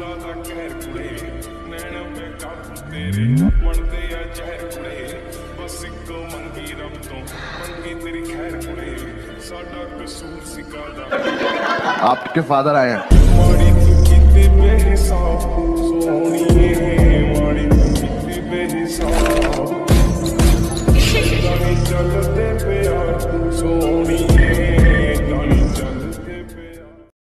ਫੁੱਲਾਂ ਦਾ ਕਹਿਰ ਕੁੜੇ ਨੈਣਾਂ ਤੇ ਕਾਬੂ ਤੇਰੇ ਬਣਦੇ ਆ ਜ਼ਹਿਰ ਕੁੜੇ ਬਸ ਇੱਕੋ ਮੰਗੀ ਰੱਬ ਤੋਂ ਮੰਗੀ ਤੇਰੀ ਖੈਰ ਕੁੜੇ ਸਾਡਾ ਕਸੂਰ ਸਿਕਾ ਦਾ ਆਪਕੇ ਫਾਦਰ ਆਏ ਹਨ ਮਾੜੀ ਤੂੰ ਕਿਤੇ ਬੇਹਿਸਾਬ ਸੋਹਣੀਏ ਮਾੜੀ ਤੂੰ ਕਿਤੇ ਬੇਹਿਸਾਬ ਜਾਨੀ ਚੱਲਦੇ ਪਿਆਰ ਸੋਹਣੀਏ